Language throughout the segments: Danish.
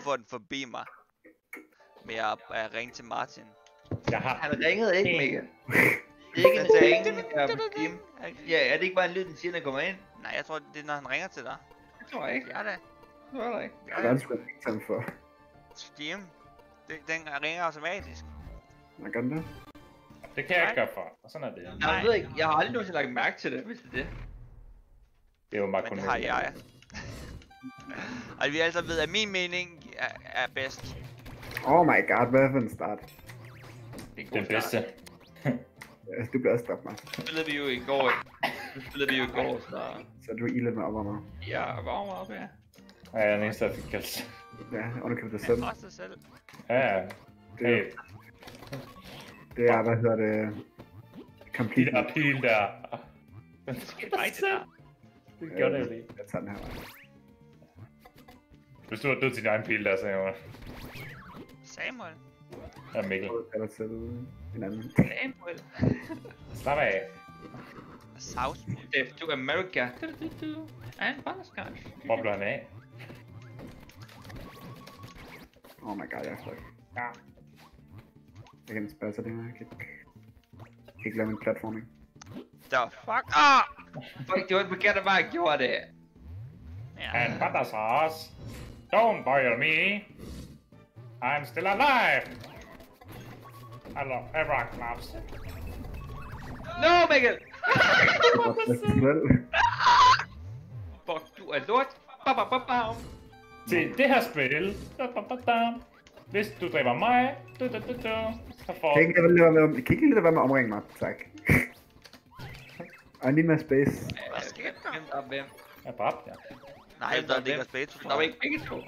lige få den forbi mig. Med at, at ringe til Martin. Jeg har... Han ringede ikke. Mikkel. Det er ikke en Den sagde- ring, jeg Kim. Ja, er det ikke bare en lyd, den siger, når kommer ind? Nej, jeg tror, det er, når han ringer til dig. Det tror jeg ikke. Ja, det. Det tror jeg ikke. Hvad det. skulle jeg for? Steam. Det, den ringer automatisk. Hvad gør den det? Det kan jeg ikke gøre for. Og sådan er det. Nej. Jeg ved ikke, jeg har aldrig nogensinde lagt mærke til det, hvis det er det. Det er jo bare Men kun det har jeg. Og vi alle sammen ved, at min mening er, er bedst. Oh my god, hvad for en start? Det er Den bedste. Du bliver også dræbt mig. Nu spillede vi jo i går. Nu spillede vi jo i går, så... Så du er ildet med op og mig. Ja, jeg var over op, ja. Ja, jeg er den eneste, der fik kaldt. Ja, underkøbte det selv. Også dig selv. Ja, ja. Det, Hey, det er, hvad hedder det... de Complete. der pil der. Det bare ikke det der. Det gjorde det jo lige. Jeg tager den her vej. Hvis du var død til din egen pil der, jeg Samuel. Ja, Mikkel. Dig til en anden. Samuel. Slap af. South. To America. Du, du, du. And butterscotch. Hvor blev han af? Oh my god, jeg er stuck. Ja. Jeg kan spille sig det her. Jeg kan ikke... Jeg kan ikke lave min platforming. The fuck? Ah! Fuck, det var ikke forkert, at bare gjorde det. Ja. And butter sauce. Don't boil me. I'm still alive. I love ever claps. No, Mikkel! Det er vel. Fuck, du er lort. Ba, ba, ba, bam. Til det her spil. Da, da, da, da. Hvis du dræber mig, du, du, du, du, så får Kan I ikke lige lade være med, kan I ikke lade være med at omringe mig? Tak. I need my space. Hvad skete der? Hvem der er hvem? Jeg dræbt, ja. Nej, der er spæt, tror Der var ikke begge to.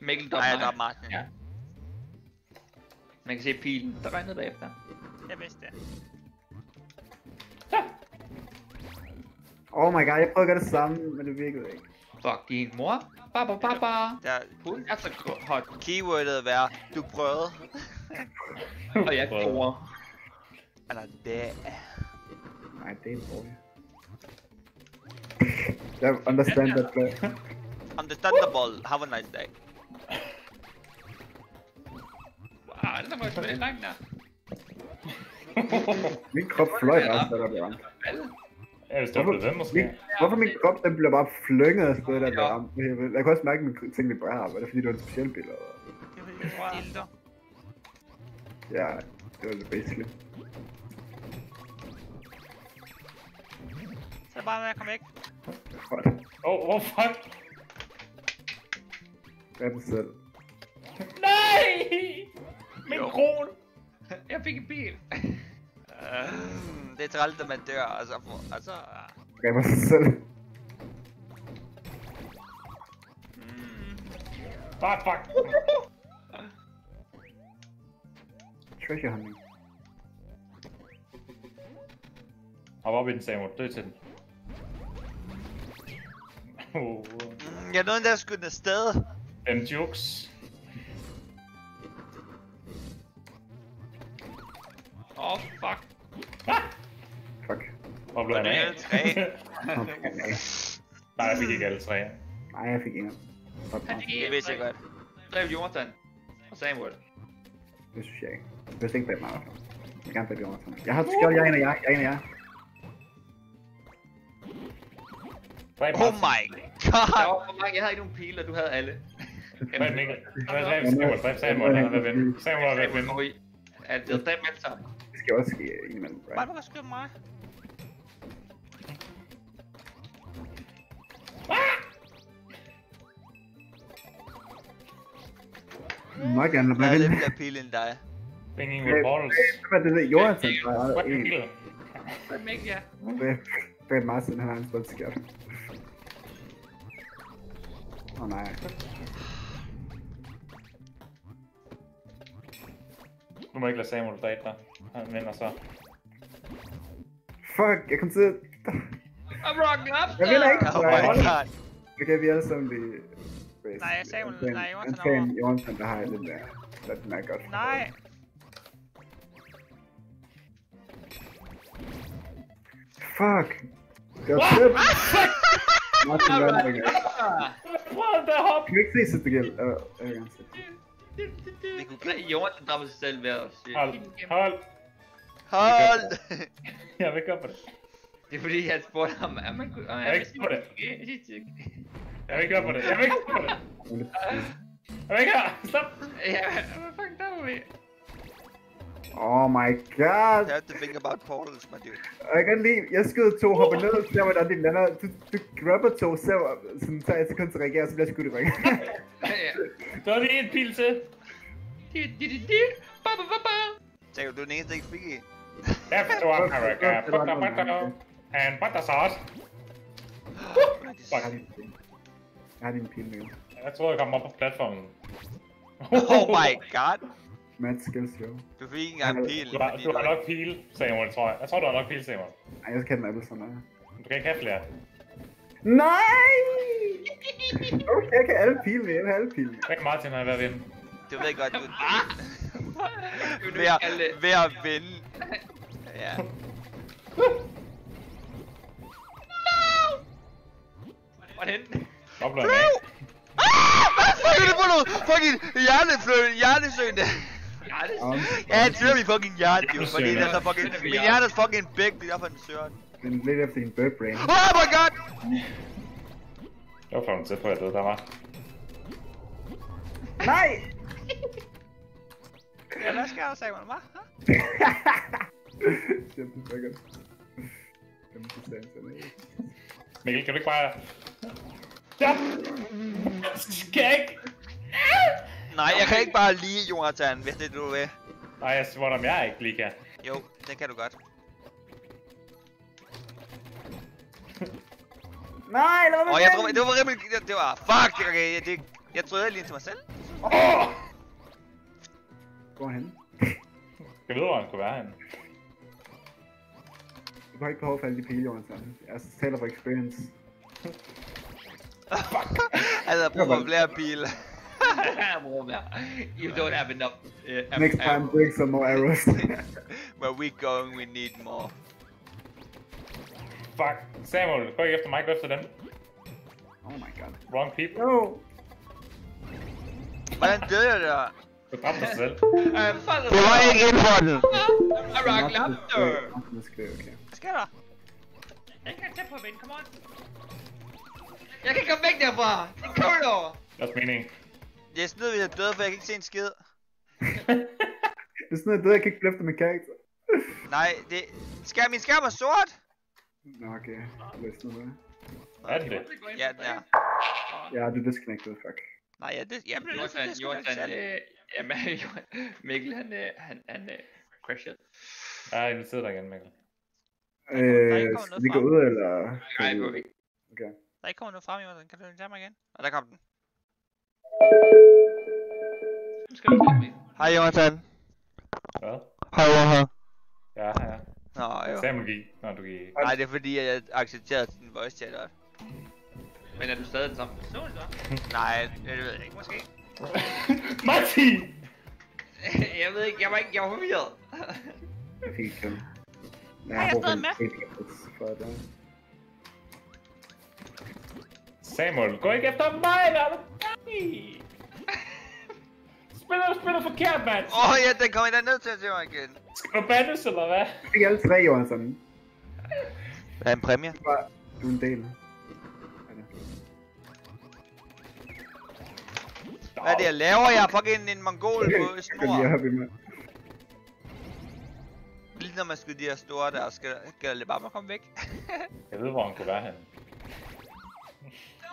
Mikkel, der Nej, er der er mig. Martin. Ja. Man kan se pilen, der regnede bagefter. Jeg vidste det. Oh my god, jeg prøvede at gøre det samme, men det virkede ikke. Fuck din mor. Ba, ba, ba, ba. Der, Hun er så hot. keywordet være, du prøvede. Og jeg gjorde. Eller det. Nej, det er en dårlig. Jeg understand that play. Understandable. Have a nice day. Wow, den var sgu lidt langt der. Min krop fløj bare afsted, der blev ramt. Ja, hvis det ved, måske. Min, hvorfor min krop, den blev bare flynget afsted, der blev ramt? Jeg kunne også mærke, at min ting blev brænder. Var det fordi, det var en speciel bil? Eller? Det var jeg dildo. Ja, det var det basically. Så er det bare med at komme væk. Oh, oh, fuck. Hvad den selv? Nej! Min Jo. kron. Jeg fik en bil. Uh, det er trælt, at man dør, altså, for, altså, Ræber sig selv. mm, Ah, fuck. Treasure hunting. Hop op i den, Samuel. Død til den. Oh, mm, jeg nåede endda at skyde den afsted. fem jokes. Åh, oh, fuck. Fuck. Hvor blev han Og er af? alle tre. Nej. Jeg fik ikke alle tre. Nej, jeg fik en. Fuck mig. Det vidste jeg godt. Drev Jonathan. Og Samuel. Det synes jeg ikke. Jeg vidste ikke, hvad det var. Jeg gerne blive Jonathan. Jeg har skrevet, jeg er en af jer. Jeg er en af jer. Dræb Oh my Der god. var for mange, jeg havde ikke nogen pile, og du havde alle. Dræb Mikkel. Dræb Samuel. Dræb Samuel. Han er at vinde. Samuel er. Samuel, ui. Ja, det er dem alle sammen. Det skal også ske indimellem, Hvad right? du kan skyde mig? Må jeg gerne lade Jeg mig er lidt vinde. flere pile end dig. Binging with balls. Hvad er det der? Jonathan What var en. hell? Hvem ikke, ja. Brad Martin, han har en spilskært. Åh oh, nej. Du må ikke lade Samuel dræbe dig. Han vinder så. Fuck, jeg kom til at... I'm rock lobster! Jeg vinder ikke. Oh my god. Okay, vi er alle sammen lige... Nej, Samuel- Undtagen- nej, undtagen over. Jonathan, der har jeg den der. Der den er godt. Nej. Fuck. Det var fedt. Martin vandt, okay. Ah, What the hop? Kan vi ikke se sidste gæld? Øh, jeg vil gerne se. Vi kunne Nej, Jorden dræber sig selv ved at sige. Hold, hold. Hold! Jeg vil ikke op på det. Det er fordi, jeg spurgte ham, at man kunne... Jeg er ikke på det. Jeg vil ikke op på det. Jeg vil ikke op på det. Jeg vil ikke op. Stop. Ja, hvad fuck der var vi? Oh my god. Have to think about portals, my dude. Og jeg kan lide, jeg skyder to, hopper ned, ser hvordan de lander. Du, du grabber to, ser sådan tager et sekund til at reagere, så bliver jeg skudt i ryggen. Du har lige en pil til. Di, di, di, di. Ba, ba, ba, ba. Tænker du, er den eneste, der ikke fik i? Left to America. Butter, butter. And butter sauce. Jeg har din pil. Jeg har din pil med. Jeg troede, jeg kom op på platformen. Oh my god! Mad skills, jo. Du fik ikke engang pil. Du har, du har nok pil, Samuel, tror jeg. Jeg tror, du har nok pil, Samuel. Ej, jeg skal have den alle sådan her. Du kan ikke have flere. Nej! Okay, jeg kan alle pile med. Jeg have alle pile med. Hvad kan Martin have været ved? Du ved godt, du... Du ved, at, ved at vinde. Ja. Hvordan? Den af. Hvad fuck er det for noget? Fucking hjerneflø, hjernesøgende. Ja, det er Um, Ja, jeg tyrer min fucking hjerne, jo, fordi Hjernesøgende. det er så fucking... Min hjerne er fucking bæk, det er derfor, den søger den. men lidt efter din bird brain. Oh my god! Det var klokken tæt på, at jeg døde, der var. Nej! Ja, hvad skal jeg sige, man, hva'? Kæmpe sikkert. Kæmpe sikkert. Mikkel, kan du ikke bare... Ja! Skæg! Nej, jeg kan ikke bare lide Jonathan, hvis det er det, du vil. Nej, jeg spurgte, om jeg ikke lige kan. Jo, det kan du godt. Nej, lad mig Og jeg tror, det var rimelig... Det, det var... Fuck, det, okay, det, jeg troede lige til mig selv. Åh! Hvor er han? Jeg ved, hvor han kunne være henne. Du har ikke behov for alle de pile, Jonathan. Jeg taler for experience. Han havde brug for flere pile. Bror, mere. You don't have enough. Uh, Next time, bring some more arrows. Where we going, we need more. Fuck. Samuel, gå ikke efter mig, gå efter dem. oh my god. Wrong people. No! Hvordan døde jeg der? Du dræbte dig selv. Uh, follow Det var ikke indholdet. A rock laughter. Martin skal, okay. Hvad sker der? Jeg kan tage på ven, come on. Jeg kan komme væk derfra. Det er corridor. That's meaning. Jeg er snyd, hvis jeg døde, for jeg kan ikke se en skid. Det er sådan noget, jeg kan ikke løfte min karakter. Nej, det... Skal min skærm er sort? Nå, okay. Løs nu, hvad? Er det det? Ja, den er. Ja, du er disconnected, fuck. Nej, ja, det... Jeg til Jordan, det. Jordan, øh, jamen, Mikkel, han, øh, han, han, øh, crashed. Jeg har inviteret dig igen, Mikkel. Der er ikke Øh, skal vi gå frem. ud, eller? Nej, det var ikke. Okay. Der er ikke kommet noget frem, Jordan. Kan du tage mig igen? Og der kom den. Skal finde mig. Hej, Jonathan. Hvad? Hej, Jonathan. Ja, ja. Nå, jo. Samuel gik. Nå, du gik. Nej, det er fordi, at jeg accepterede din voice chat også. Men er du stadig den samme person, så? Nej, det ved jeg ikke, måske. Martin! jeg ved ikke, jeg var ikke, jeg var forvirret. Jeg fik ikke kill. Ja, jeg er stadig med. Samuel, gå ikke efter mig, er du Nej! Spiller du spiller forkert, mand! Åh, oh, ja, den kommer jeg da nødt til at se mig igen. Skal du bandes, eller hvad? Jeg fik alle tre, Jonathan. Hvad er en præmie? Du er en del. Hvad er det, jeg laver? Jeg er fucking en mongol på Jeg kan lige snor. Lige når man skyder de her store der, skal, skal det bare komme væk. Jeg ved, hvor han kunne være henne.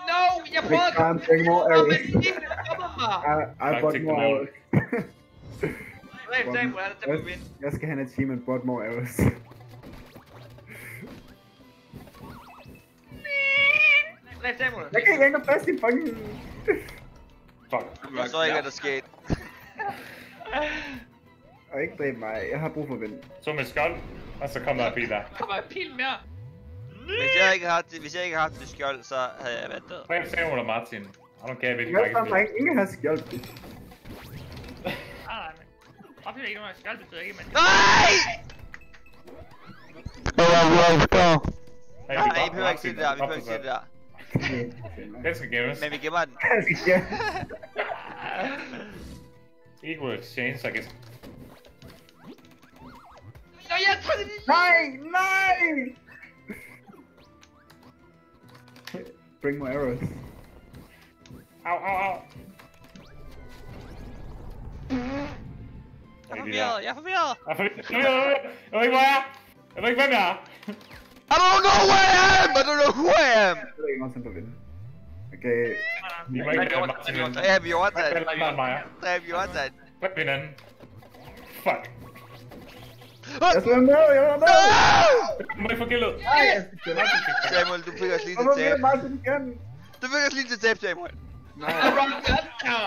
No, jeg prøvede at can't bring more arrows. men ikke stopper mig. I, I bought more arrows. Er det, hvor er det, der må vinde? Jeg skal have en achievement, bought more arrows. Jeg kan ikke engang fast i fucking... Fuck. Jeg så ikke, hvad der skete. Og ikke dræb mig, jeg har brug for vind. Så med skjold, og så kom der bil der. Der var en pil mere. Hvis jeg ikke har det, hvis jeg ikke har det skjold, så havde jeg været død. Dræb Samuel og Martin. I don't care, hvilken Jeg har rækkefølge. mig ingen har skjold. Nej, nej, men... Hvorfor er det ikke nogen, der skal betyder ikke, men... Nej! Nej, I behøver ikke sige det der, vi behøver ikke sige det der. Den skal gemmes. Men vi gemmer den. ja. Equal exchange, I guess. Nå, jeg tager det Nej, nej! Jeg er forvirret. Jeg er forvirret. Jeg ved ikke, hvor jeg er. Jeg ved ikke, hvem jeg er. I don't know who I am! I don't know who I am! Jeg ved ikke, om han vinde. Okay, Vi må ikke have Martin vinde. Så er vi overtaget. Hvem ikke få gildet. Nej, jeg skal køre Martin. Samuel, du fik os lige til Hvorfor vil tab. Martin igen? Du fik os lige til tab, Samuel. Nej, Rock Blaster!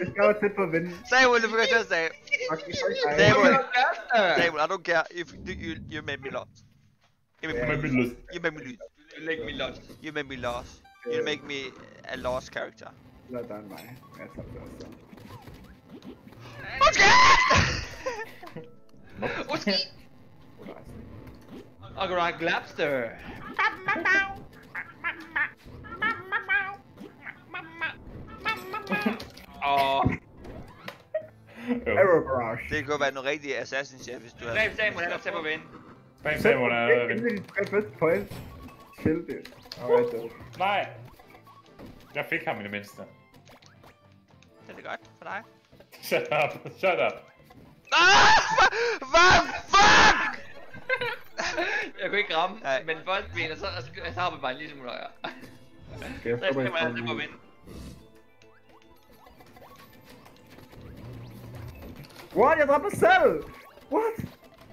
jeg skal være tæt på at vinde. Samuel, du fik os til at tab. Fuck, fuck, nej. Samuel. Rock Blaster! Samuel, I don't care if you, you, you made me lost. You made Hvem me, er mit lyst? you made me lose. Du lægger min lot. You made me lost. You make me a lost character. Lad dig end mig. Jeg tager det også. Okay! Uski! Og Rock Blaster! Åh, Jo. Arrow Barrage. Det kunne være noget rigtig Assassin's Chef, hvis du havde... Greb Samuel, han er tæt på at vinde. Hvem Samuel er at Sæt vinde? de tre første points. Chill, dude. Alright, dude. Nej. Jeg fik ham i det mindste. Det er det godt for dig. Shut up. Shut up. Ah! Hvad fuck? Jeg kunne ikke ramme, Nej. men først mener, så, så, så har vi bare en lille smule højere. Okay, jeg Så han er i tæt på vinde. What? Jeg dræbte mig selv! What?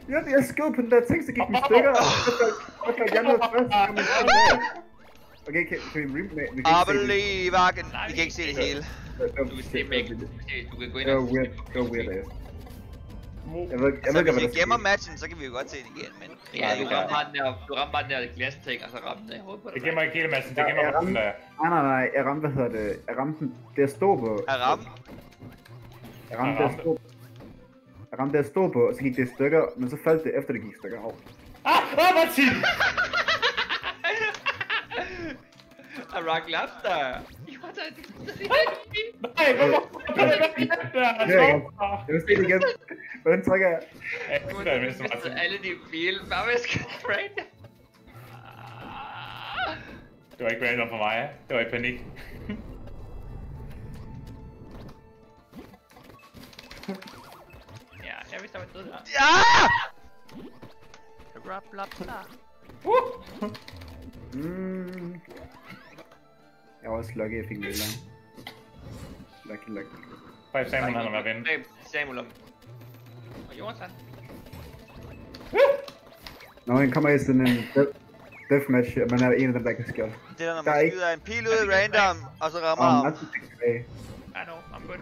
Jeg, jeg skød på den der ting, så gik den i stykker. og Så faldt- så jeg ned først, så jeg. Okay, kan, kan vi remake? Vi kan ikke se det. Abelivagen. Vi kan ikke se det hele. Du kan gå ind Det var og... weird. Det var weird. Jeg ved, jeg Så ved ikke, hvis vi der gemmer matchen, så kan vi jo godt se det igen, men... Ja, du rammer bare den der, du rammer bare den der glasting, og så rammer den i hovedet på dig. Det gemmer ikke hele massen. Det Jeg, gemmer jeg, på den ramte, der. nej, nej, nej, jeg ramte, hvad hedder det, jeg ramte den, det jeg stod på, Er ramme? jeg ramte det jeg stod jeg ramte det jeg stod på, og så gik det i stykker, men så faldt det efter det gik i stykker. Oh. Ah! Ah, Martin! A rock lobster! Der. Nej, hvorfor? Det? Det. Jeg vil se det igen. Hvordan trykker jeg? Ja, det mistet alle de file. Bare hvad? Det var ikke random for mig. Det var i panik. Ja, jeg vidste, der var død der. Ja! Rap, rap, rap. Mm. Jeg var også lucky, jeg fik en lille. Lucky, lucky. Bare Samuel, han har været vinde. Greb Samuel om. Og Jonathan. Når man kommer i sådan en death- deathmatch, og man er en af dem, der kan skjold. Det er, når Der er man ikke- skyder en pil ud random, og så rammer Og ham. Martin fik tilbage. I know, I'm good.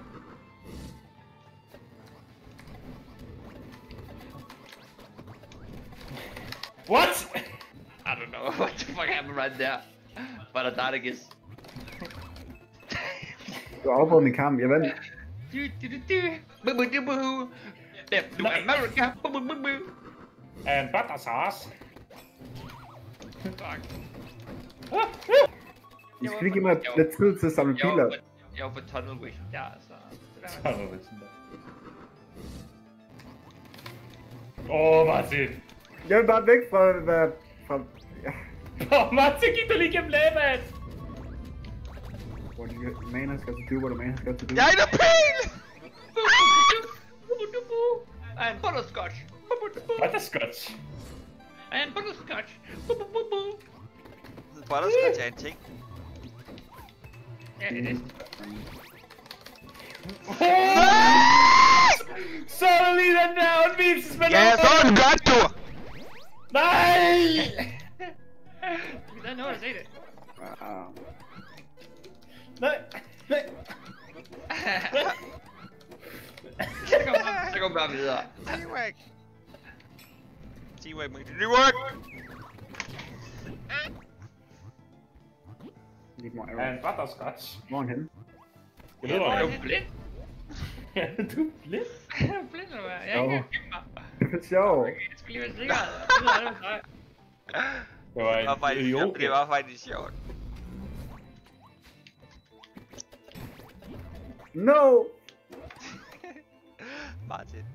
What? I don't know what the fuck happened right there. But I died, I guess. Du afbrød min kamp, jeg vandt. Du, du, du, du. Boo, boo, du, boo. Step to America. Boo, boo, boo, boo. And butter sauce. Fuck. I skal lige give mig lidt tid til at samle Jeg var piler. på, jeg var på tunnel vision der, så... det der Så var- er det sådan der. Åh, Martin. Jeg vil bare væk What you man has got to do what a man has got to do. Jeg er en pil! Boo, boo, boo, boo, boo, boo. And butterscotch. Boo, boo, boo, boo. Butterscotch. And butterscotch. Boo, boo, boo, boo. Butterscotch er en ting. Ja, det er det. Så er der lige den der undvigelsesmanøvre. Ja, så er det godt, du! Nej! Kan det. Nej. Så går man- så man bare videre. T-Wag. T-Wag, man. T-Wag! Lige more And arrows. butterscotch. Hvor er han henne? Jeg ved, hvor Er han du er. blind? Ja, du er blind. Er du blind eller hvad? Jeg er Jo. ikke engang mig. Det er sjovt. Jeg skal lige være sikker. Jeg det. Det var Det en idiot. det var faktisk sjovt. No! Martin.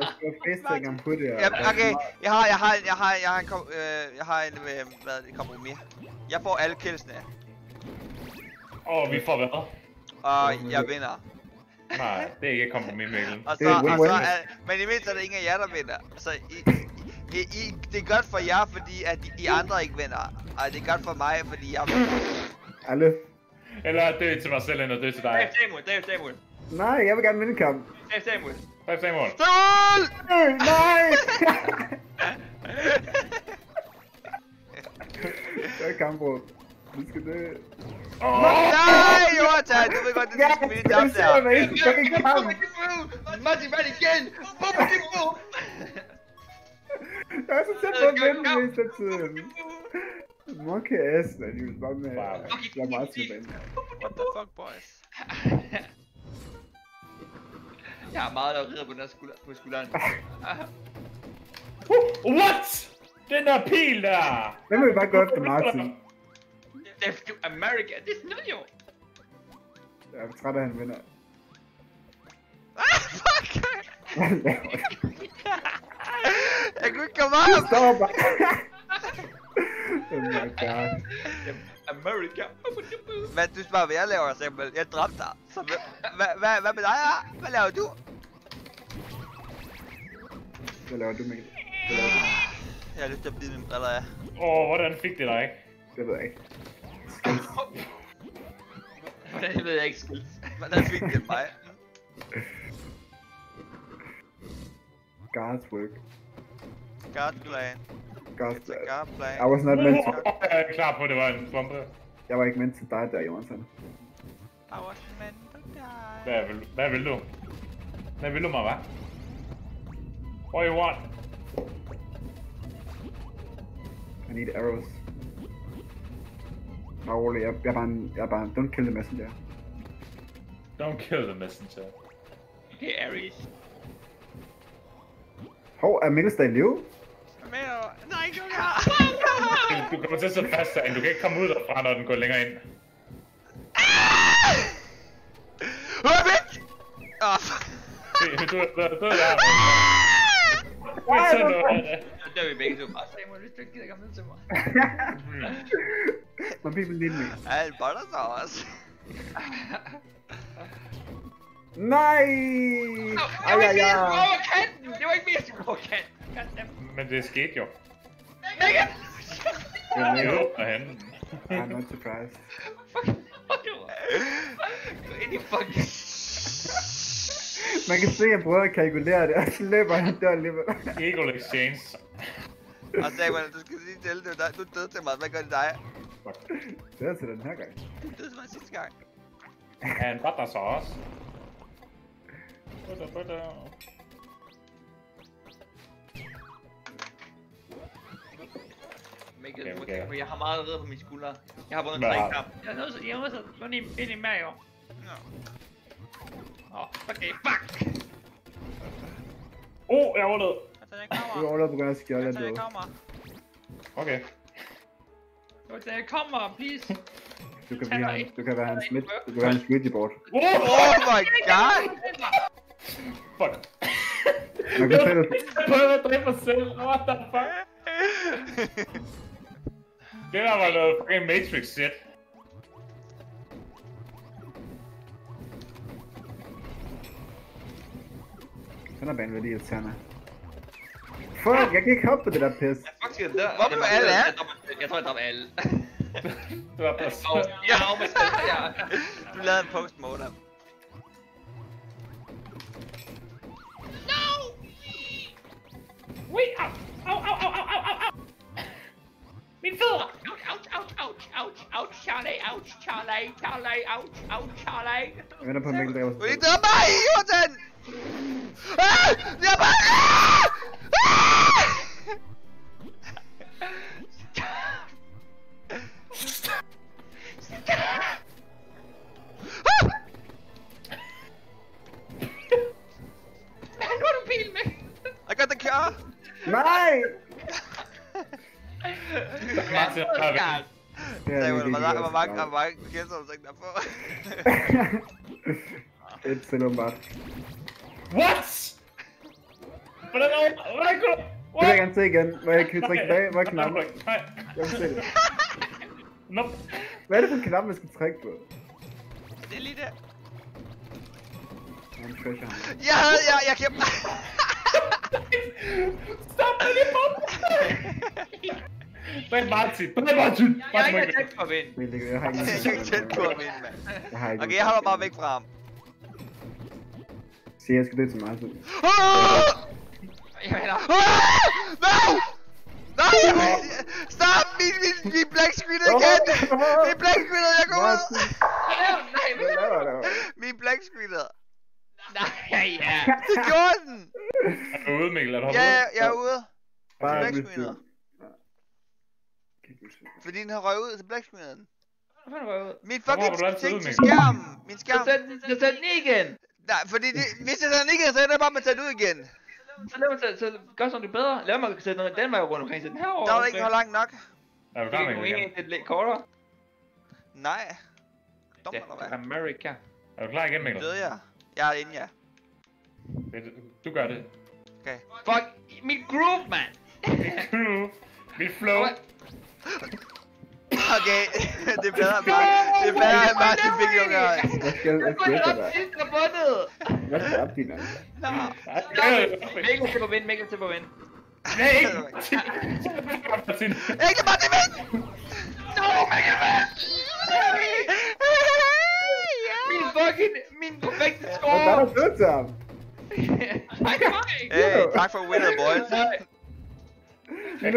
Jeg skal facetag ham på det. Ja, okay, jeg har, jeg har, jeg har, jeg har en, kom, øh, jeg har en, øh, hvad det, kompromis. Jeg får alle killsene, Åh, oh, vi får hvad? og jeg vinder. Nej, det er ikke kompromis, Mikkel. Og Det så, og så er, men i mindst er der ingen af jer, der vinder. Så I, I, I, det er godt for jer, fordi at I andre ikke vinder. Og det er godt for mig, fordi jeg vinder. Alle. Eller dø til mig selv, end at dø til dig. Dave Samuel, Dave Samuel. Nej, jeg vil gerne vinde kamp. Dave Samuel. Hvad Samuel? Stål! Øh, Nej! Det er kampråd. Du skal dø. Nej, Jonathan, du ved godt, det Ja, er min jeg job ser der. mig ikke. Jeg kan ikke kamp. Martin vandt igen! Bubbidi boo! Jeg er så tæt på at vinde mest af tiden. Monkey ass, man. You was med. Jeg er meget til at What the fuck, boys? Jeg har meget at ride på den her skulder, på skulderen. What? Den der pil der! Hvem vil bare gå efter Martin? Dave to America, det er jo. Jeg er træt af, at han vinder. Ah, fuck! Jeg kunne ikke komme op! Stop! oh my god. America. Hvad, du spørger, hvad jeg laver, Samuel? Jeg dræbte dig. Så hvad, hvad, hvad, hvad med dig, ja? Hvad laver du? Hvad laver du, Mikkel? Hvad laver du? Jeg har lyst til at bide mine briller af. Åh, oh, hvordan fik det dig? Det ved jeg ikke. Skills. Hvordan ved jeg ikke skills? Hvordan fik det mig? God's work. God plan. God. I was not meant to. Jeg er klar på, at det var en bombe. Jeg var ikke meant til dig der, Jonathan. I was meant to die. Hvad vil, hvad vil du? Hvad vil du mig, hva'? What you want? I need arrows. Bare rolig, jeg, jeg er bare en, jeg er bare en, don't kill the messenger. Don't kill the messenger. Okay, Aries. Hov, er Mikkel stadig i live? Hvad mener du? Nej, ikke nu Du, du kommer til at sidde fast derinde. Du kan ikke komme ud derfra, når den går længere ind. Hør væk! Åh, fuck. Du, du, du, du er der. Wait, så nu. Så dør vi begge to. Bare Samuel, hvis du ikke gider komme ned til mig. My people need me. Han botter sig også. Nej! Jeg var Ej, ikke ej, mere ej. over kanten! Det var ikke mere skulle over kanten. Men det skete jo. Megan! Det åbner handen. I'm not surprised. Fuck, ind i fucking... Man kan se, at jeg prøver at kalkulere det, og så løber han der alligevel. Eagle Exchange. Og Samuel, du skal lige tælle det. Du er død til mig. Hvad gør det dig? Det er til den her gang. Du døde til mig sidste gang. Han batter sig også. Butter, butter. Mikkel, Okay, okay. på, jeg har meget ride på mine skuldre. Jeg har vundet tre har kamp. Jeg er nødt til, jeg er at gå ind i- ind i maven. Nå. Åh, okay, fuck! Oh, jeg overlevede. Altså, jeg Du kommer. overlever på grund af skjold, Altså, jeg kommer. Okay. Da jeg kommer, please. Du kan, blive hans, du kan være hans midt, du kan være hans Ouija board. Oh, Oh my god! fuck. Man kan selv, Jeg prøvede at dræbe mig selv. What the fuck? Det der var noget fucking Matrix shit. den er lidt irriterende. Fuck, jeg kan ikke hoppe på det der pis. Fuck, skal jeg dør? Hvorfor Jeg- alle er? jeg Jeg tror, jeg dropper alle. Det var jeg har mig selv, ja. Du lavede en post-mortem. Ui, au, au, au, au, au, au, au. Mine fødder! Charlie, ouch, Charlie, Charlie, ouch, ouch, Charlie. Jeg venter på, at Mikkel dræber Du er ikke sig. død mig, Jonathan! Ah! Jeg er bare... Ah! Ah! Nu har du pil med. I got the car! Nej! Martin, der til åbenbart. What? Hvordan er Hvordan kunne du? Det vil jeg gerne se igen. Må jeg trykke tilbage? Hvor er knappen? Nej. Jeg vil se det. Nope. Hvad er det for en knap, man skal trykke på? Det er lige der. Ham. Jeg havde, jeg, jeg kan... Stop med Bob! Dræb Martin! Dræb Martin! Jeg er Martin ikke ikke tæt på at vinde. Jeg har ikke tænde på ham inden, mand. Jeg har ikke Okay, jeg holder bare væk fra ham. Siger, jeg skal dø til Martin. Jeg mener! No! Nej! Stop! Min, min, min black screen igen! Min black screen jeg går ud! Nej, hvad laver du? Min black screen nej, ja. Det gjorde den! Er du ude, Mikkel? Er du Ja, jeg, er ude. Bare black hvis screener. du- Kan ikke huske det. Fordi den har røget ud til screeneren. Hvad jeg ude? Min fucking ting ud, til skærmen. Min Så skærm. sæt, så sæt den i igen. Nej, fordi det, hvis jeg sætter den ikke, så er det bare med at tage den ud igen. Så lad mig så, så gør sådan det bedre. Lad mig sætte noget den vej rundt omkring. Sæt den herovre. Der var det ikke langt nok. Er du Det klar, kan Mikkel? komme igen? ind lidt lidt kortere. Nej. Dum eller hvad? America. Er du klar igen, Mikkel? Døde jeg? Jeg er inde, ja. Det- Du gør det. Okay. Fuck, mit groove, man. Mit flow. Okay, det er bedre end Martin. Det er bedre end Martin fik jo Hvad skal jeg Jeg skal jeg op der? til der bundet. Hvad skal op din altså? Nå. Mikkel til på vind, Mikkel til på vind. Nej, ikke! Ikke Martin vind! No, Mikkel, man. Min fucking, min perfekte Hvad er score. der død til ham? Hey, tak for winner, boys. Er.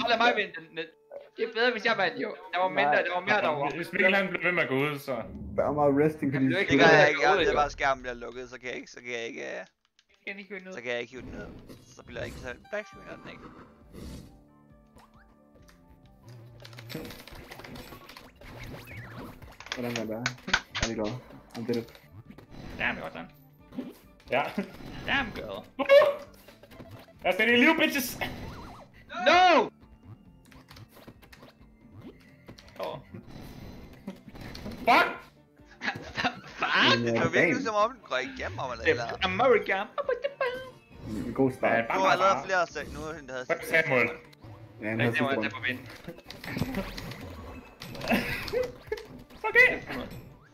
Så lad mig vinde den. Det er bedre, hvis jeg vandt jo. Der var mindre, der var mere derovre. Hvis Mikkel han bliver ved med at gå ud, så... Der er meget resting Jamen, det er gør jeg ikke. Overhovedet det er bare skærmen bliver lukket, så kan jeg ikke, så kan jeg ikke, øh, Kan ikke høre så noget? kan jeg ikke hive den ned. Så bliver jeg ikke så screen af den ikke. Hvordan var det? Er det godt? Han did it. Damn, det var sådan. Ja. Damn, girl. Lad os det i liv, bitches! No! Åh. Fuck! Fuck! Men, Det øh, var virkelig damn. som om den går igennem om eller eller. America. En god Ja, start. Du har allerede flere sag. Nu er den der Fuck Samuel. Ja, han Nej, havde det var sidste jeg runde. på vind. Okay.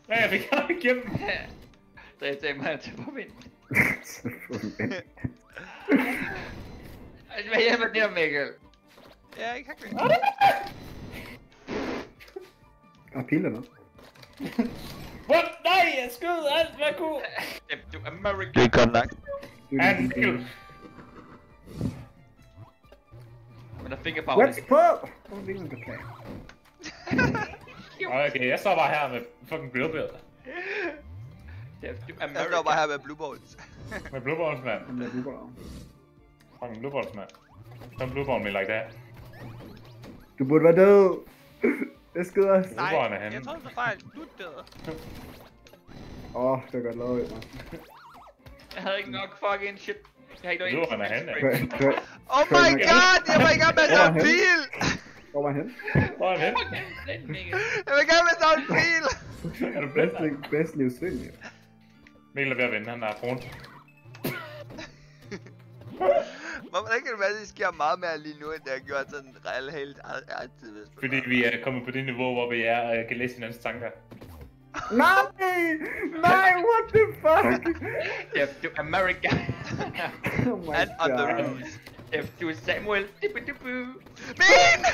Ja, jeg fik ham igennem. Så jeg sagde mig til på vind. Hvad hjælper det, Mikkel? Ja, ikke har Og pillerne. What? Nej, jeg skød alt, hvad jeg kunne. Du America. Det er godt nok. And Mikkel. Men der finger power. Let's beklage? Okay, jeg står bare her med fucking grillbed. Du Jeg står America. bare her med blue balls. Med blue balls, mand. Han er super. Fucking blue balls, mand. Don't blue ball me like that. Du burde være død. Jeg skyder os. Nej. Jeg du er fejl. Du er død. Åh, oh, det var godt lavet. Martin. Jeg havde ikke nok fucking shit. Jeg har ikke han er kør- Oh my god, jeg var i gang med at tage en Hvor er han? bil! Hvor var han? Jeg var i gang med at tage en bil! Er du bedst? Bedst, bedst livsvind, jo. Mikkel er ved at vinde, han er brun. Hvorfor kan det være, at det sker meget mere lige nu, end det har gjort sådan reelt helt altid? Fordi vi er kommet på det niveau, hvor vi er og kan læse hinandens tanker. Nej! Nej, what the fuck? Ja, du America. Oh my And on the god. roof. Ja, du Samuel. Dippu dippu. Min!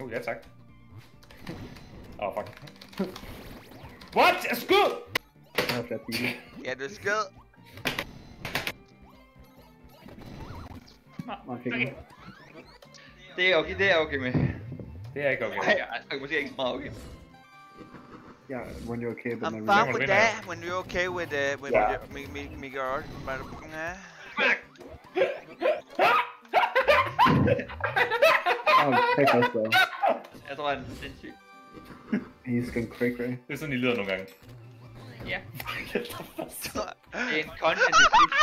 Oh, ja tak. Åh, oh, fuck. What? Jeg skød! Ja, du skød. Okay. Det er okay, det er okay med. Det er ikke okay. Nej, ej, måske ikke så meget okay. Yeah, when you're okay, but I'm fine with that when you're okay with uh, with Ja. me, me, me girl. But, uh, Jeg tror, han er sindssyg. He's going crack, right? Det er sådan, I lyder nogle gange. Ja. det er en content description.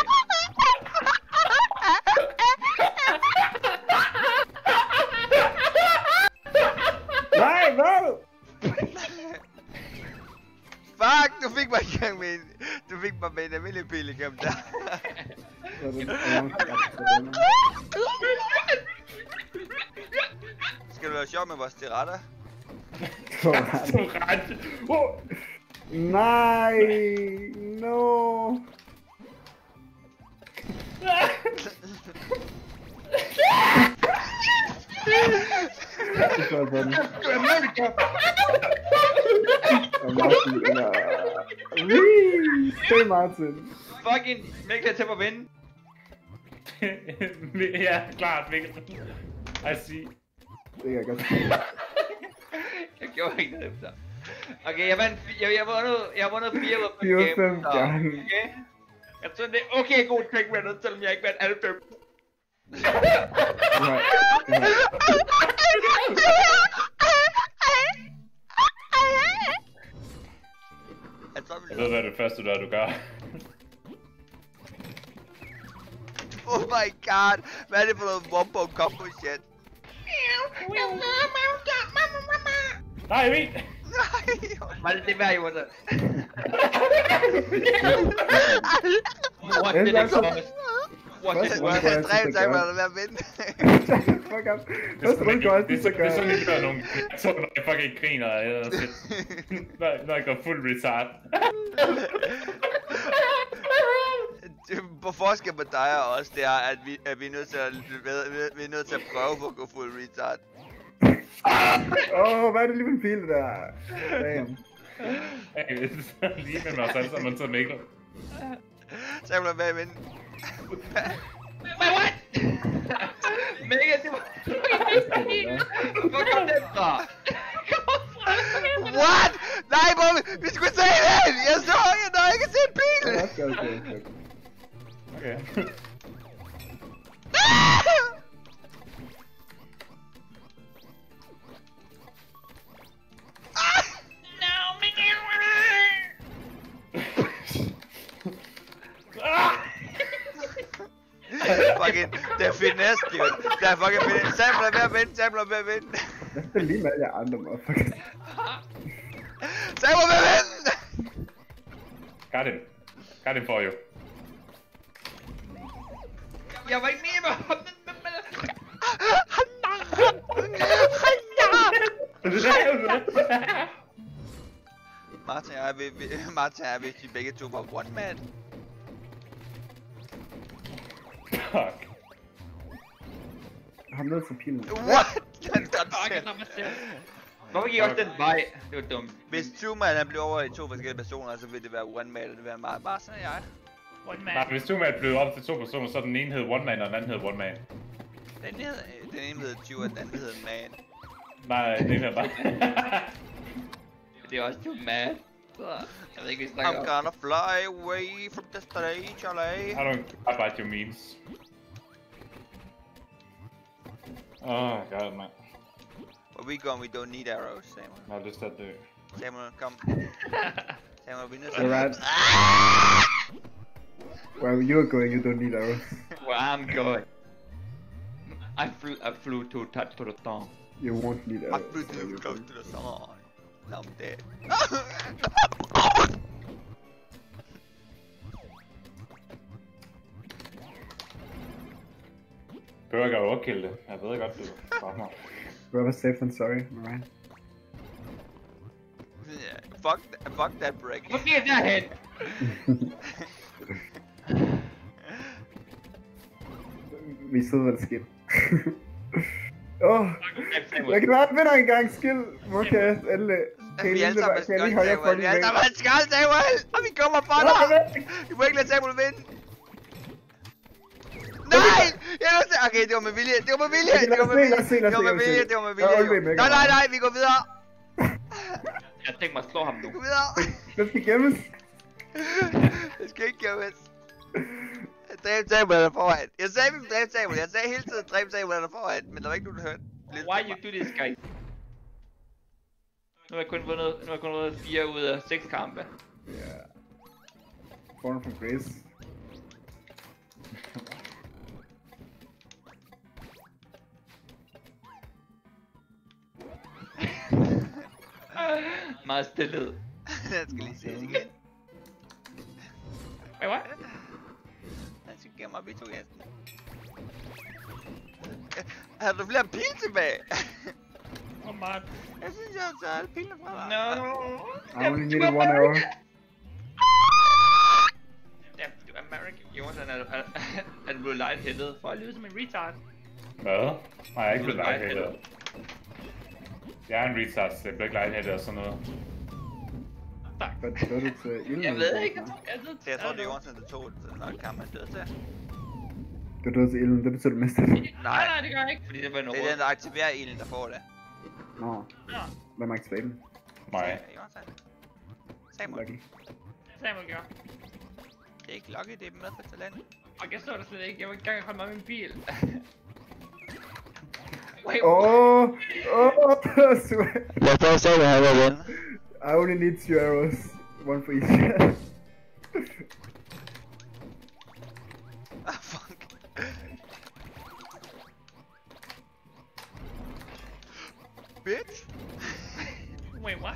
Nej, hvad? Fuck, du fik mig i gang med. Du fik mig med en almindelig bil igennem der. Skal det være sjovt med vores. Så ret. Oh. Nej, no. Det var sådan. Og Martin, eller... Whee! Det er Martin. Fucking Mikkel er til at vinde. ja, klart, Mikkel. I see. Det kan jeg godt. Jeg gjorde ikke noget efter. Okay, jeg vandt, jeg, jeg vundet, jeg vundet fire ud af fem Fire ud af games, fem så- gange. Okay. Jeg synes, det er okay god trick med selvom jeg ikke vandt alle fem. Nej, nej. Det sådan, Jeg ved, hvad det første, du er, du gør. Oh my god. Hvad er det for noget wombo combo shit? Nej, Emil! Nej. Var det det værd, jeg vundet? What Det did er it så- cost? What did Første it runde cost? går altid Dræb til sig, at hvad gøre. der er ved at vinde. Fuck up. Det er Første runde går sådan, altid det, til er at sådan- det er sådan, gøre. vi gør nogle... Så når jeg fucking griner, jeg er fedt. Når, når jeg går fuld retard. På forskel på dig og os, det er, at vi, at vi er nødt til at, vi- er nødt til at prøve på at gå fuld retard. Åh, hvad er det lige for en pil, det der? Damn. Hey, lige med mig selv, så man så Mikkel. Så jeg bliver med at vinde. Wait, what? Mega, det var... Hvor kom den fra? What? Nej, Bobby, vi skulle se den! Jeg så, jeg når ikke se Ja, bilen! Okay, okay, okay. Okay. fucking, det er finesse, dude. Det er fucking finesse. Sam bliver ved at vinde, Sam bliver ved at vinde. Jeg spiller lige med alle jer andre, motherfucker. Sam bliver ved at vinde! Got him. Got him for you. Jeg var ikke med med ham. Martin og jeg, vi, vi, Martin og jeg, hvis vi begge to var one man. Fuck. Har nødt til pilen. What? Den der mig. Hvorfor gik jeg også den vej? Det var dumt. Hvis two man han bliver over i to forskellige personer, så vil det være one man, og det vil være meget Martin og jeg. One Nej, hvis du med at blive op til to personer, så er den ene hed one man, og den anden hed one man. Den hed- den ene hedder Two, og den anden hedder Man. Nej, den hed bare... Det er også mad. Så, Jeg ved ikke, hvad vi snakker I'm gonna fly away from the stage, LA. I don't care about your memes. Oh god, man. Where we going, we don't need arrows, Samuel. Jeg har lyst til at dø. Samuel, kom. Samuel, er nødt til Alright. Where you're going, you don't need arrows. Where I'm going. I flew, I flew to touch to the tongue. You won't need I'm arrows. pretty where you're close to the sun. Now I'm dead. Behøver ikke at overkill det. Jeg ved godt, du rammer. Whoever safe than sorry, alright. yeah, fuck, th- fuck that break. Hvor gik jeg derhen? Vi sidder, hvad der sker. Åh, jeg kan være vinder engang, skill. Mokast, alle. Kan er alle sammen kan I lige holde jer Samuel. fucking Vi er alle sammen skal, Samuel! Og vi kommer for dig! Vi må ikke lade Samuel vinde! Nej! Jeg er til... Okay, det var med vilje. Det var med vilje. Okay, Det lad var os med se, lad vilje. os se, lad os Det var med vilje. Det var med vilje. Nej, nej, nej. Vi går videre. Jeg tænkte mig at slå ham nu. Vi går videre. Den skal gemmes. Det skal ikke gjemmes. Dræb Samuel er foran. Jeg sagde, vi dræb Samuel. Jeg sagde hele tiden, dræb Samuel er foran. Men der var ikke nogen, der hørte. Why you do this, guys? Nu har jeg kun vundet, nu har jeg kun vundet 4 ud af 6 kampe. Ja. Born from Grace. Meget stillhed. Den skal lige ses igen. Wait, what? Gemmer vi to Jensen. Har du flere pile tilbage? Oh man. Jeg synes, jeg har taget alle pilene fra dig. No. I only needed one arrow. Damn, du er American. Jonas, han er, er, er du blevet lightheaded for at lyde som en retard? Hvad? Nej, jeg er ikke blevet lightheaded. Jeg er en retard, så jeg bliver ikke lightheaded og sådan noget. Tak. Hvad gør du til ilden? Jeg ved ikke. Jeg, ved, Så jeg tror, det er tog det. Så nok kamp, han døde til. Du døde til ilden, det betyder du mister det. Nej, nej, det gør jeg ikke, fordi det var en Det er den, der aktiverer ilden, der får det. Nå, Nå, hvem aktiverer den? Han. Samuel. Lucky. Samuel gør. Det er ikke Lucky, det er med for talent. Og jeg så det slet ikke. Jeg var ikke engang holde mig med min bil. Wait, Åh, åh, swear. Lad os prøve at se, hvad han vil vinde. I only need two arrows. One for each. Ah, fuck. Bitch. wait, what?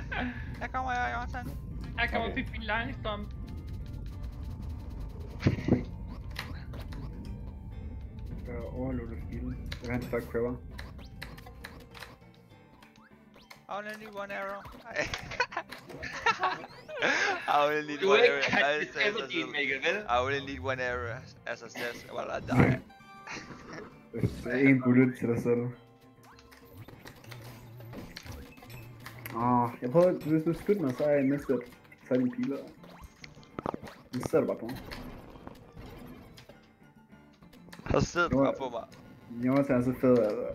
Her kommer jeg, Jonathan. Her kommer Okay. Pippi Langstrøm. Jeg overloader ilden. Jeg vil have en only need one arrow. I only need Du one er ikke arrow. Katniss As- as- as- Everdeen, Mikkel, vel? I only need one arrow as I says while I die. Det er en bullet til dig selv. Åh, jeg prøvede, hvis du skød mig, så er jeg mistet. Så er dine piler. Nu sidder du bare på mig. Så sidder du bare på mig. Jonas er så fed, altså.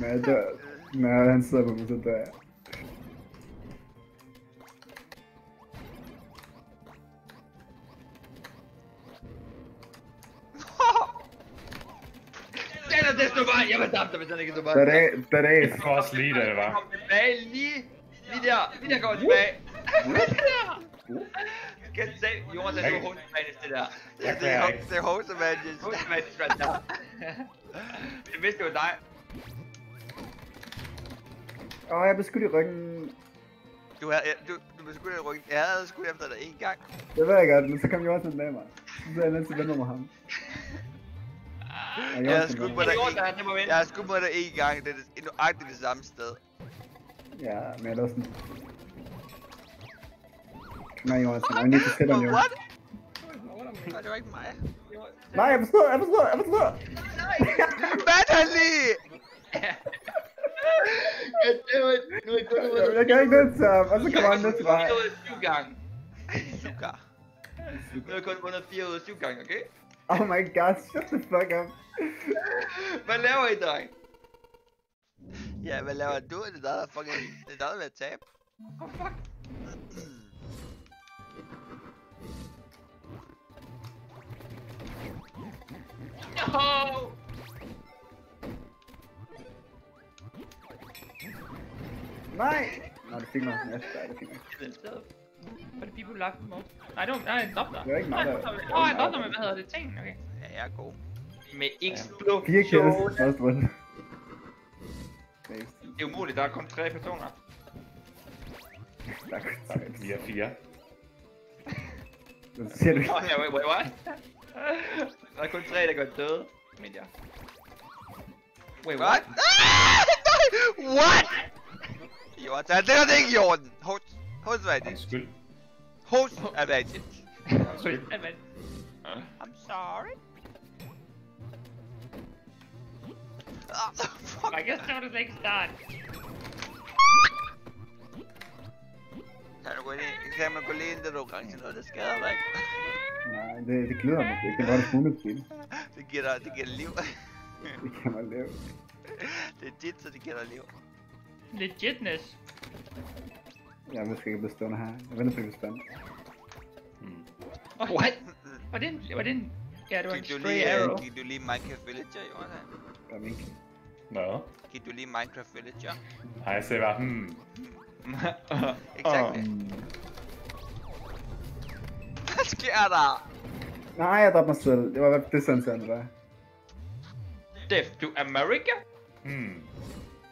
Når jeg dør, når han sidder på mig, så dør jeg. Er det, du bare. Jeg var tabt, hvis han ikke. Der er det, der det. Jeg tror også lige, det var. Kom tilbage lige. Lige der. Lige der kommer tilbage. Kan du se? Jonas er nu hovedmanus det der. Det er, det er host advantage. Hovedmanus right der. Jeg vidste, det var dig. Åh, jeg blev skudt i ryggen. Du, har, du, du blev skudt i ryggen. Jeg havde skudt efter dig en gang. Det ved jeg godt, men så kom Jonas med mig. Så er jeg nødt til at vende mig ham. Jeg har Jonas skudt er på med. dig Jonas, en, jeg har skudt mod dig en gang. Det er det- nøjagtigt det samme sted. Ja, men jeg er sådan... Her, Jonas. I need to sit on you. What? Nej, det var ikke mig. Nej, jeg forstår, jeg forstår, jeg forstår. Natalie! Nu er jeg. Jeg, jeg kan ikke til ham, og så kommer han ned til mig. 4 ud af 7 gange. Nu har jeg kun vundet 4 ud af 7 gange, okay? Oh my god, shut the fuck up. Hvad laver I, dreng? Ja, hvad laver du? Det er dig, der fucking... Det er dig, der er tabe. Oh, fuck. No! Nej! Nå, det fik mig. Ja, det fik mig. For the people left the most. Nej, det var, nej, en dobler. Det var ikke mig, der- Åh, oh, en med, hvad hedder det, ting, okay. Ja, jeg er god. Med Fire explosion. kills, første runde. Det er umuligt, der er kun tre personer. Tak, tak. Vi er fire. Så siger du Åh, ja, wait, wait, what? Der er kun tre, der går døde. Men ja. Wait, What? what? Ah, nej! What? Jonathan, det er det ikke i orden. Host, advantage. Undskyld. Advantage. Undskyld. I'm sorry. Ah, fuck. I guess that was like start. Kan du gå ind i, kan man gå lige ind, da du er gang til noget, der skader dig? Nej, det, det glæder mig. Det kan godt smule spil. Det giver dig, det giver liv. Det kan man lave. Det er dit, så det giver dig liv. Legitness. Jeg vil ikke blive stående her. Jeg venter på, at det spændt. Oh, what? Var det en, var det en... Ja, det var en Gik stray lige, arrow. uh, gik du lige Minecraft Villager, Jonathan? Der er mink. Hvad? Gik du lige Minecraft Villager? Ej, jeg sagde bare, hmm. Exactly. Mm. Hvad sker der? Nej, jeg dræbte mig selv. Det var hvad det sådan sådan, der. Death to America? Hmm.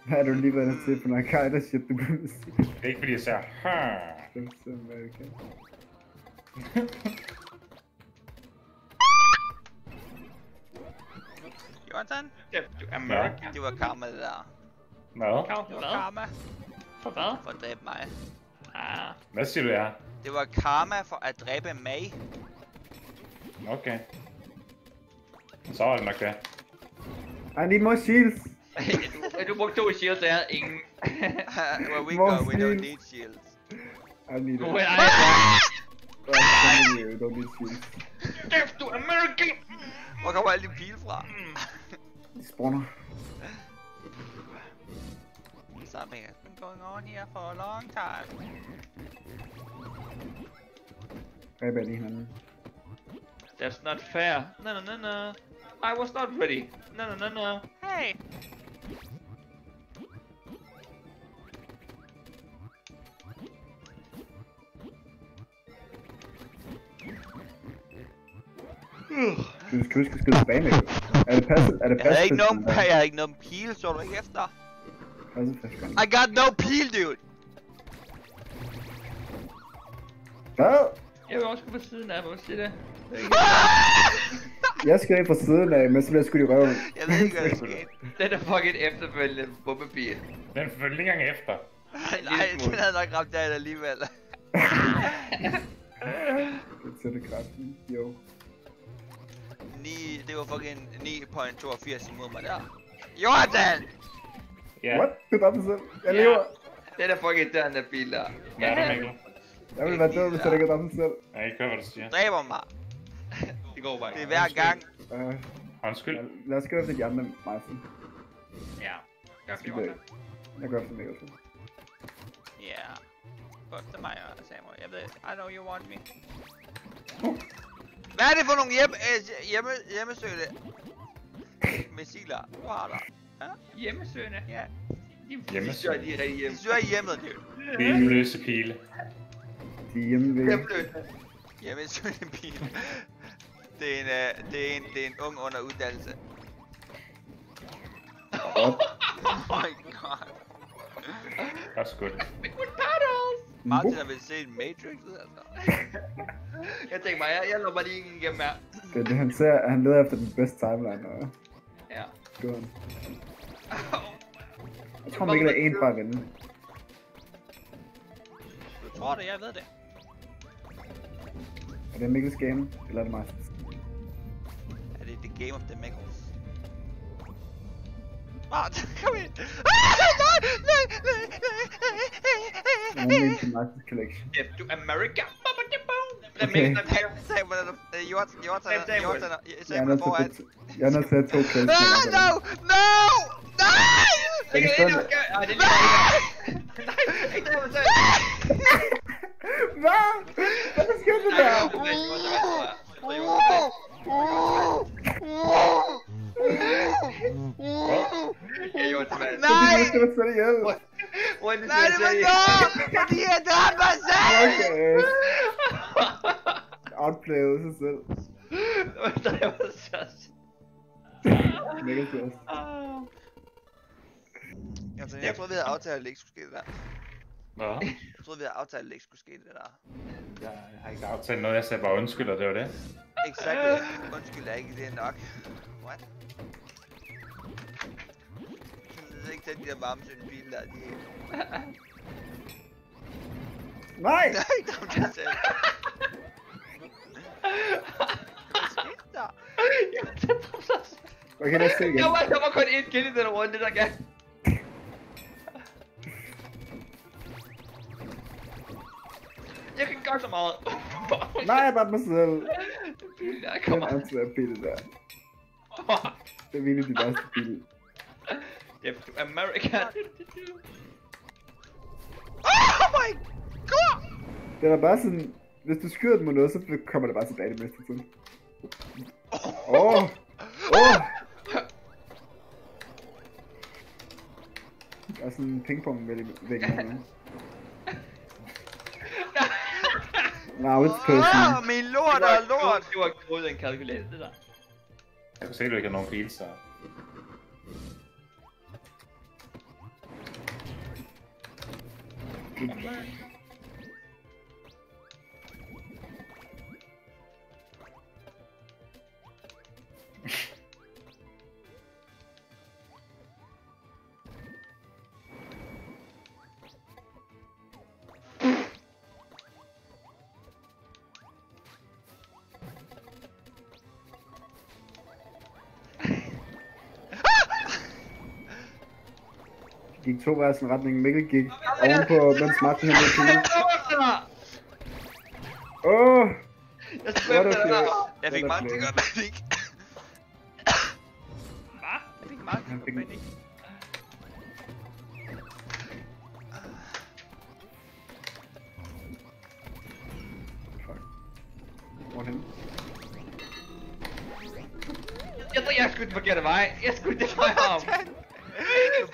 Hvad er du lige været til for noget kajder shit, du kunne sige? Det er ikke fordi, jeg siger, ha. Det er så American. Jonathan, Step to America. det var karma det der. Hvad? Kom, Det var hvad? karma For hvad? for at dræbe mig. Ah, Hvad siger du, jeg er? Det var karma for at dræbe mig. Okay. Så var det nok det. I need more shields. Du, du brugte to shields, og jeg havde. Where we More go, we don't need shields. I need Well, it. I I'm telling you, you don't need shields. Step to America. Hvor kommer alle de pile fra? De spawner. Something has been going on here for a long time. Greb af lige hinanden. That's not fair. No, no, no, no. I was not ready. No, no, no, no. Hey! Du skal huske at skyde tilbage med. Er det passet? Er det Jeg havde ikke passet? nogen, jeg havde ikke nogen pile, så du ikke efter? Passet. I got no pile, dude! Hvad? Jeg vil også gå på siden af, hvor siger det. Jeg skal ind fra siden af, men så bliver jeg skudt i røven. Jeg ved ikke, hvad der skete. Den er fucking efterfølgende bombebil. Den følger lige engang efter. Nej, den havde nok ramt dig alligevel. Det sætter kraften. Jo. 9, det var fucking 9.82 imod mig der. Jordan! Ja. What? Du dræbte dig selv. Jeg Ja. lever. Den er fucking den der bil der. Hvad er det, Mikkel? Jeg ville være død, hvis jeg ikke havde dræbt mig selv. Jeg kan ikke høre, hvad du siger. Dræber mig. Det går bare Det er hver gang. Uh, Undskyld. lad os gå efter de andre, Martin. Ja. Gør Det er- Jeg går efter Mikkelsen. Ja. Fuck det mig og Samuel. Jeg ved, I know you want me. Hvad er det for nogle hjemme, øh, hjemme, hjemmesøgte missiler, du har der? Hjemmesøgende. Ja. De Hjemmesøgende. de er De søger i hjemmet, dude. Benløse pile. De er hjemme ved... Hjemløse. Hjemmesøgte bil. Det er en, øh, det er en, det er en ung under uddannelse. Oh my god. Godt skudt. With paddles. Martin har vel set Matrix, altså. Jeg tænker mig, jeg, jeg lå bare lige igennem her. Det er det, han ser. Han leder efter den bedste timeline, og Ja. gør han. Jeg tror, Mikkel er en fra at vinde. Du tror det, jeg ved det. Er det Mikkels game, eller er det Martins? Er det the game of the Mickles? Martin, kom ind! Ah, nej, nej, nej, nej, Jeg nej, mener til Martins collection. Step to America. Baba de boom. Lad Okay. mig nej. Samuel, er der- øh, Jordan, Jordan, Sam- Samuel. Jordan, Jeg er Samuel nødt til foran. at, jeg er nødt til at tage to kills. Ah, no, no, nej! Jeg kan stå der. Ej, det er lige Nej, ikke det, jeg vil er jeg dræbte mig selv! Okay. Outplayet sig selv. Det var så... Mega fast. Altså, jeg troede, vi havde aftalt, at det ikke skulle ske det der. Hvad? Jeg troede, vi havde aftalt, at det ikke skulle ske det der. Jeg har ikke aftalt noget, jeg sagde bare undskyld, og det var det. Exakt. Undskyld, er ikke det nok. What? Jeg ved ikke, at de der varmesøgende biler der, de... Nej! Nej, kom til selv. Hvad skete der? Okay, os se igen. Der var, der var kun én kill i den runde, der gav. Jeg kan gøre så meget. Nej, dræbte mig selv. Der Den kommer. altid er bitte der. Det er virkelig de værste bil. To America. Oh my god! Det er bare sådan, hvis du skyder den mod noget, så kommer det bare tilbage det bedste tid. Åh! Åh! Oh. Der er sådan en pingpong væk væk her. Now it's Ah, personal. min lort er lort! Det var krydret en kalkulator, det der. Jeg kunne se, at du ikke har nogen pile, så... gik to hver sin retning. Mikkel gik ovenpå, mens Martin efter dig! Åh! Jeg play. Jeg fik mange ting op, men ikke. Hvad? Jeg fik mange ting op, fik- men ikke. Fuck. Hvor han? Jeg tror, jeg skulle den forkerte vej. Jeg skulle det vej om.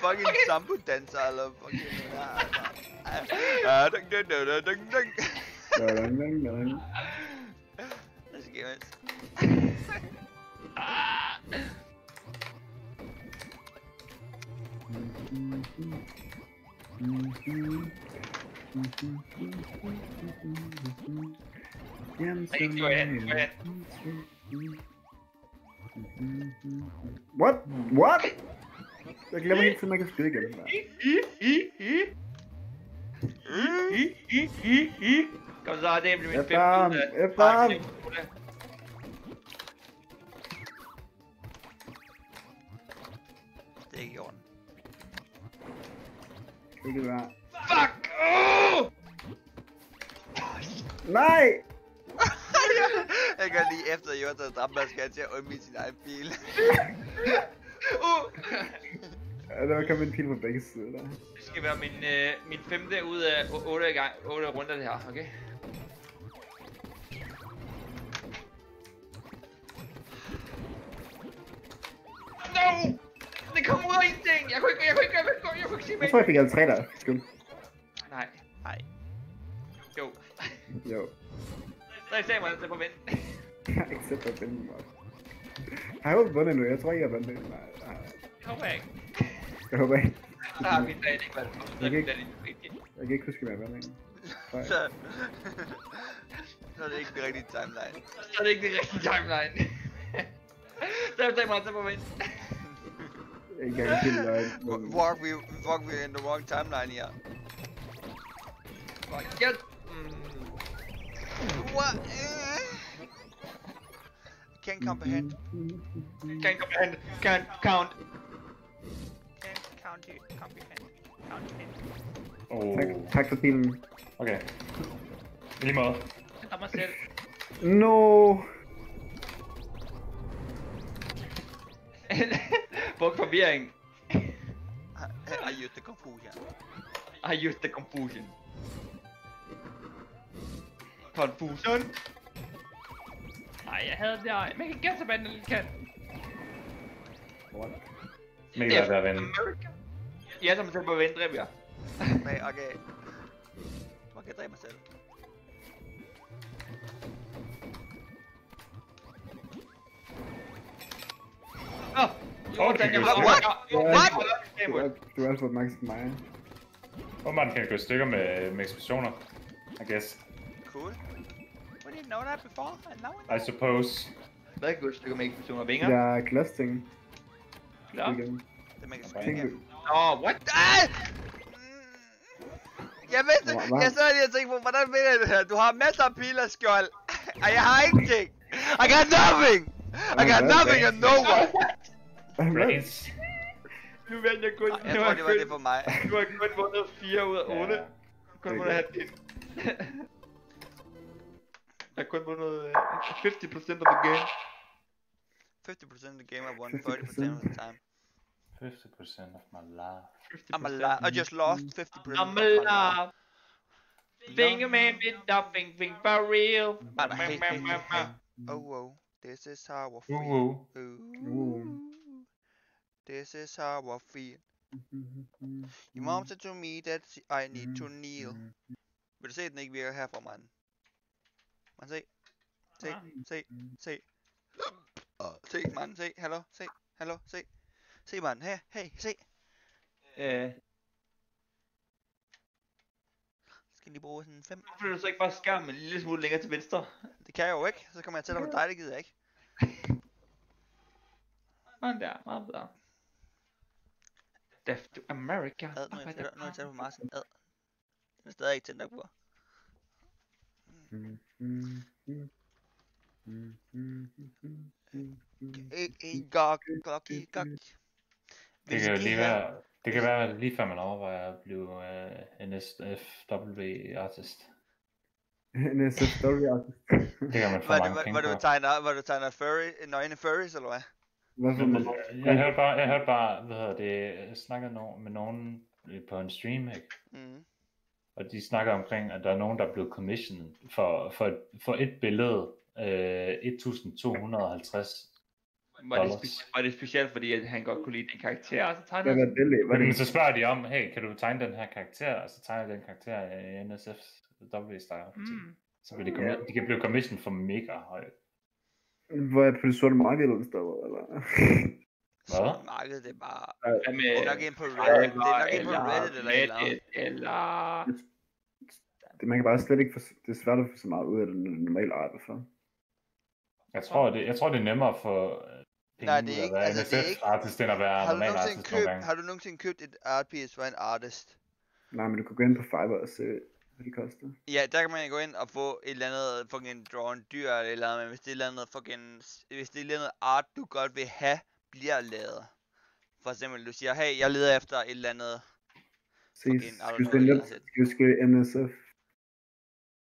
Du fucking sambo danser eller fucking Ah, ding ding ding ding ding ding. Dun, dun, dun. Let's get it. Jens Ikke gå hen, gå hen. What? What? Jeg glemmer helt, at man kan skyde igen. Kom så, det bliver min Efter ham, femte. efter ham. Det er ikke i orden. Det kan være. Fuck! Oh! Nej! Jeg kan lige efter Jørgen havde dræbt mig, skal han til at undvige sin egen bil. Uh! Ja, der var kommet en pil på begge sider der. Det skal være min, øh, min femte ud af o- otte, gang, otte runder det her, okay? No! Det kom ud af ingenting! Jeg kunne ikke, jeg kunne ikke, jeg kunne ikke, jeg kunne ikke se Jeg mig. tror, jeg fik alle tre der. Skud. Nej. Nej. Jo. Jo. Så jeg sagde mig, at det var vent. Jeg har ikke set dig finde mig. Har jeg jo vundet nu? Jeg tror ikke, jeg har vundet. Nej, nej. Det håber jeg ikke. Jeg håber ikke. Så har vi stadig ikke været Så er vi Okay. stadig ikke Jeg kan ikke huske, hvad jeg vandt egentlig. Nej. Så... Så er det ikke den rigtige timeline. Så er det ikke det rigtige timeline. Så jeg sagde mig, at det var vent. Jeg er ikke engang helt løgn. Wa- men- Walk we, walk we in the wrong timeline here. Fuck, jeg... Mm. What? Can't comprehend. Can't comprehend. Can't count. Can't count it. Comprehend. Comprehend. Oh. Tak, tak for bilen. Okay. I lige måde. Jeg tager mig selv. No! Brug forvirring. I used the confusion. I used the confusion. Confusion? Nej, jeg havde det ej. Man kan gætte, hvad den lille kan. What? Mikkel er ved at vinde. America. Jeg mig selv på vendreb, ja. Nej, okay. Man kan dræbe mig selv. Åh! Jo, Okay, den jeg good. har. What? What? Du har, også fået max mig. Åbenbart kan det gå i stykker med, med eksplosioner. I guess. Cool. Know that before, and now we I suppose. Hvad er et stykke med eksplosioner og vinger? Der er glasting. Igen. Det man kan her. Åh, what? Ah! Jeg Hva- hva? jeg sad lige og tænkte på, hvordan mener jeg det her? Du har masser af pil og skjold, og jeg har ingenting. I got nothing! I got nothing and no one! Brains. Nu vandt jeg kun... Jeg tror, det var det for mig. Du har kun vundet 4 ud af 8. Ja. Kun Det vundet halvdelen. Jeg har kun vundet øh, 50% of the game. 50% of the game I won, 30% of the time. 50% of my life. Ah, I'm alive. I just lost 50% I'm of my life. alive. Finger man be nothing, thing for real. But hey, hey, hey, hey. Oh, oh, this is how I oh, feel. Woo woo. Ooh. This is how I feel. Your mom said to me that I need to kneel. Vil du se, at den ikke virker herfra, mand? Man, se. Se, se, se. Se, mand, se. Hallo, se. Hallo, se. Se, mand. Her, hey, se. Øh, Skal lige bruge sådan 5. hvorfor flytter du så ikke bare skærmen en lille smule længere til venstre? Det kan jeg jo ikke. Så kommer jeg tættere på dig, det gider jeg ikke. Sådan der, meget bedre. Death to America. Ad, nu er jeg tættere, er jeg på Martin. Ad. Den er stadig ikke tændt nok på. Ej, gok, gok, gok. Det kan jo lige være... Det kan være lige før man overvejer at blive uh, NSFW artist. NSFW artist. Det kan man få Var mange penge var, du tegner, var du tegner furry, nøgne furries, eller hvad? Hvad for Men, noget? øh, Jeg hørte bare, jeg hørte bare, hvad hedder det, jeg snakkede no- med nogen øh, på en stream, ikke? Mm. Og de snakker omkring, at der er nogen, der er blevet commissioned for, for, et- for et billede, øh, 1250. Var det, Dollars. spe- var det specielt, fordi at han godt kunne lide den karakter, og så var han? det? Var Men det så spørger de om, hey, kan du tegne den her karakter? Og så tegner den karakter i NSF's W-style. Mm. Så vil de, commi- de kan blive commissioned for mega højt. Hvor er på det sorte marked eller? Hvad? Så markedet, det er bare... Hvad med Det er nok ind på Reddit, det er nok ind på Reddit eller eller. Reddit, eller... Det, man kan bare slet ikke få, det er svært at få så meget ud af den normale art, for. Jeg tror, det, jeg tror, det er nemmere at få øh, penge Nej, det er ikke- at være altså, det er ikke- artist, end at være Har du, normal nogensinde artist gange. har du nogensinde købt et art piece for en artist? Nej, men du kan gå ind på Fiverr og se, hvad det koster. Ja, der kan man gå ind og få et eller andet fucking drawn dyr eller andet, men hvis det er et eller andet fucking, hvis det er et eller andet art, du godt vil have, bliver lavet. For eksempel, du siger, hey, jeg leder efter et eller andet, Fucking, skal har set. skal skrive NSF